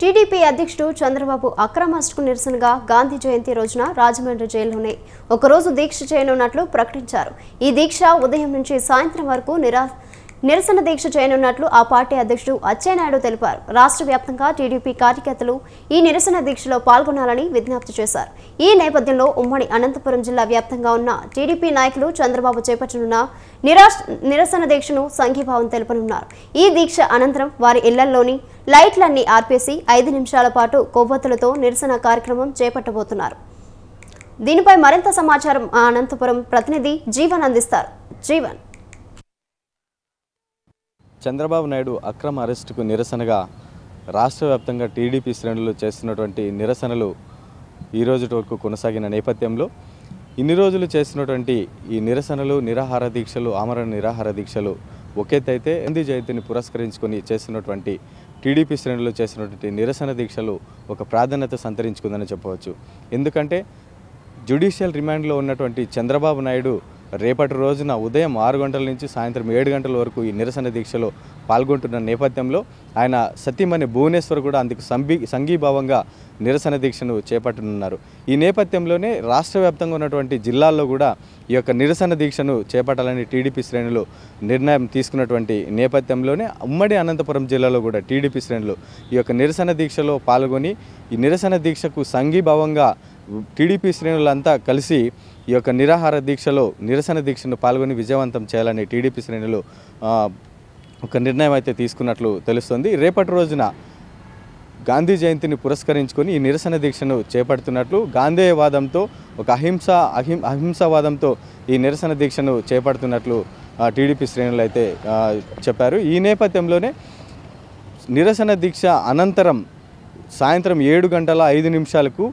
TDP అధ్యక్షుడు చంద్రబాబు అక్రమాస్టుకు నిరసనగా గాంధీ జయంతి రోజున రాజమండ్రి జైల్లోనే ఒకరోజు దీక్ష చేయనున్నట్లు ప్రకటించారు. ఈ దీక్ష ఉదయం నుంచి సాయంత్రం వరకు నిరా నిరసన దీక్ష చేయనున్నట్లు ఆ పార్టీ అధ్యక్షుడు అచ్చెన్నాయుడు తెలిపారు. రాష్ట్ర వ్యాప్తంగా టీడీపీ కార్యకర్తలు ఈ నిరసన దీక్షలో పాల్గొనాలని విజ్ఞప్తి చేశారు. ఈ నేపథ్యంలో ఉమ్మడి అనంతపురం జిల్లా వ్యాప్తంగా ఉన్న టీడీపీ నాయకులు చంద్రబాబు చేపట్టనున్న నిరసన దీక్షను సంఘీభావం తెలుపనున్నారు. ఈ దీక్ష అనంతరం వారి ఇళ్ళలోని లైట్లన్నీ ఆర్పేసి ఐదు నిమిషాల పాటు కొవ్వొత్తులతో నిరసన కార్యక్రమం చేపట్టబోతున్నారు. దీనిపై మరింత సమాచారం అనంతపురం ప్రతినిధి జీవన్ అందిస్తారు. జీవన్. చంద్రబాబు నాయుడు అక్రమ అరెస్టుకు నిరసనగా రాష్ట్ర వ్యాప్తంగా టీడీపీ శ్రేణులు చేస్తున్నటువంటి నిరసనలు ఈ రోజు వరకు కొనసాగిన నేపథ్యంలో ఇన్ని రోజులు చేసినటువంటి ఈ నిరసనలు నిరాహార దీక్షలు ఆమరణ నిరాహార దీక్షలు ఒకేతైతే గాంధీ జయంతిని పురస్కరించుకొని చేస్తున్నటువంటి టీడీపీ శ్రేణులు చేసినటువంటి నిరసన దీక్షలు ఒక ప్రాధాన్యత సంతరించుకుందని చెప్పవచ్చు. ఎందుకంటే జ్యుడిషియల్ రిమాండ్లో ఉన్నటువంటి చంద్రబాబు నాయుడు రేపటి రోజున ఉదయం ఆరు గంటల నుంచి సాయంత్రం ఏడు గంటల వరకు ఈ నిరసన దీక్షలో పాల్గొంటున్న నేపథ్యంలో ఆయన సతీమణి భువనేశ్వర్ కూడా అందుకు సంభీ సంఘీభావంగా నిరసన దీక్షను చేపట్టనున్నారు. ఈ నేపథ్యంలోనే రాష్ట్ర వ్యాప్తంగా ఉన్నటువంటి జిల్లాల్లో కూడా ఈ యొక్క నిరసన దీక్షను చేపట్టాలని టీడీపీ శ్రేణులు నిర్ణయం తీసుకున్నటువంటి నేపథ్యంలోనే ఉమ్మడి అనంతపురం జిల్లాలో కూడా టీడీపీ శ్రేణులు ఈ యొక్క నిరసన దీక్షలో పాల్గొని ఈ నిరసన దీక్షకు సంఘీభావంగా టీడీపీ శ్రేణులంతా కలిసి ఈ యొక్క నిరాహార దీక్షలో నిరసన దీక్షను పాల్గొని విజయవంతం చేయాలని టీడీపీ శ్రేణులు ఒక నిర్ణయం అయితే తీసుకున్నట్లు తెలుస్తుంది. రేపటి రోజున గాంధీ జయంతిని పురస్కరించుకొని ఈ నిరసన దీక్షను చేపడుతున్నట్లు గాంధేయవాదంతో ఒక అహింస అహిం అహింసావాదంతో ఈ నిరసన దీక్షను చేపడుతున్నట్లు టీడీపీ శ్రేణులు అయితే చెప్పారు. ఈ నేపథ్యంలోనే నిరసన దీక్ష అనంతరం సాయంత్రం ఏడు గంటల ఐదు నిమిషాలకు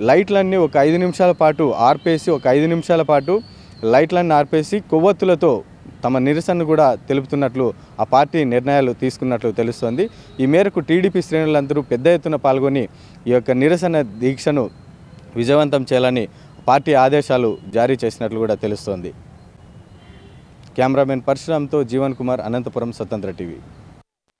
లైట్లన్నీ ఒక ఐదు నిమిషాల పాటు ఆర్పేసి ఒక ఐదు నిమిషాల పాటు లైట్లన్నీ ఆర్పేసి కొవ్వొత్తులతో తమ నిరసనను కూడా తెలుపుతున్నట్లు ఆ పార్టీ నిర్ణయాలు తీసుకున్నట్లు తెలుస్తోంది. ఈ మేరకు టీడీపీ శ్రేణులందరూ పెద్ద ఎత్తున పాల్గొని ఈ యొక్క నిరసన దీక్షను విజయవంతం చేయాలని పార్టీ ఆదేశాలు జారీ చేసినట్లు కూడా తెలుస్తోంది. కెమెరామెన్ పరశురామ్తో జీవన్ కుమార్ అనంతపురం స్వతంత్ర టీవీ.